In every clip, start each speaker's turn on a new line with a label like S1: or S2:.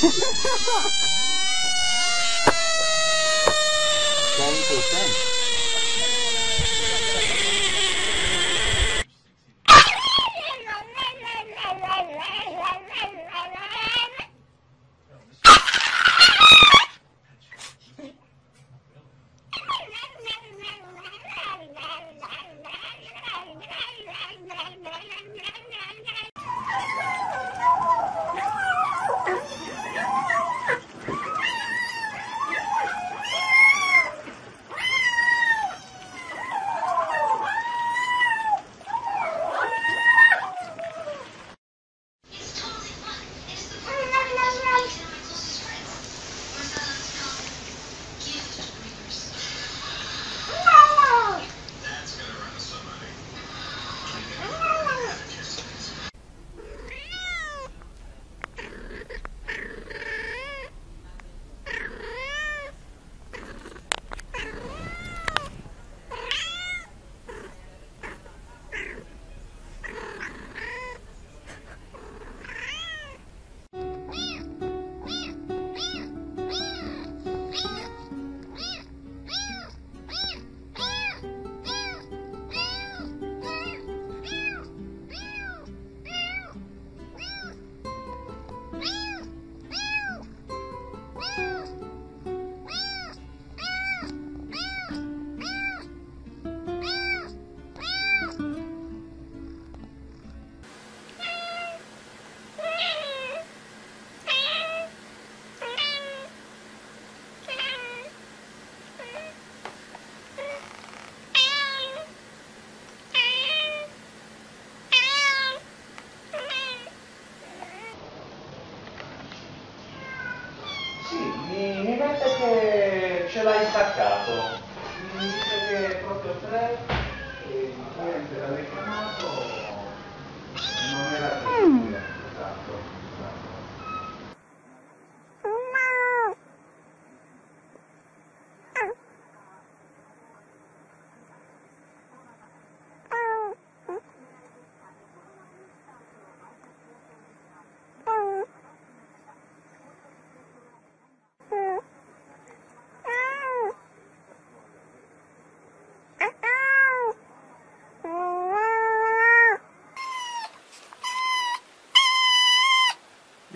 S1: ちょっと!
S2: Sì, mi, mi mette che ce l'hai staccato. Mi dice che è proprio tre e il cliente l'ha richiamato. Non era possibile.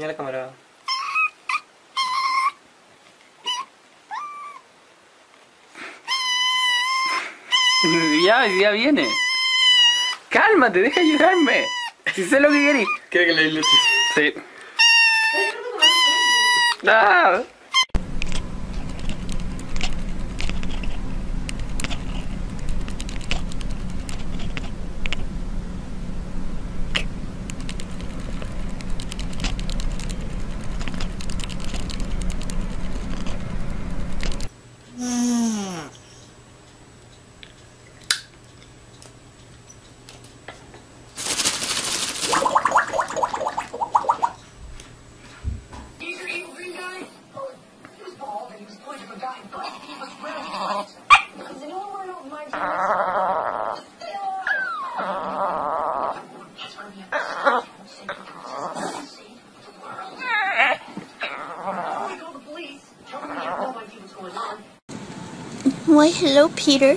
S3: Mira la cámara. Ya, ya viene. Cálmate, deja ayudarme. Si sé lo que querís.
S4: ¿Quiere que le ilustre?
S3: Sí. Ah.
S1: Why, hello, Peter.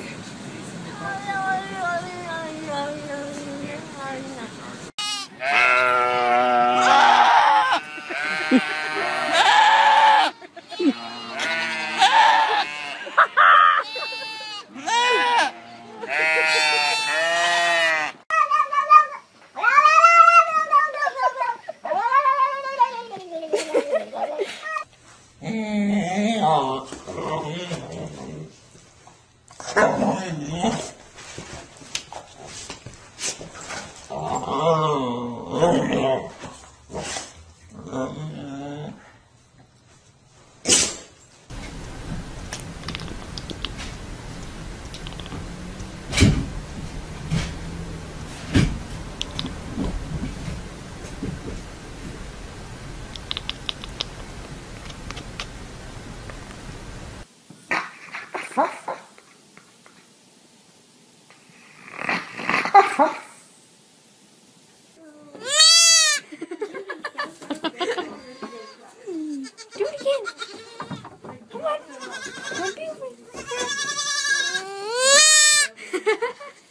S1: Oh.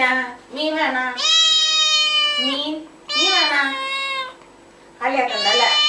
S4: എന്തിനാ മീൻ വേണ. മീൻ. മീൻ വേണ. കളിയാക്കണ്ടല്ലേ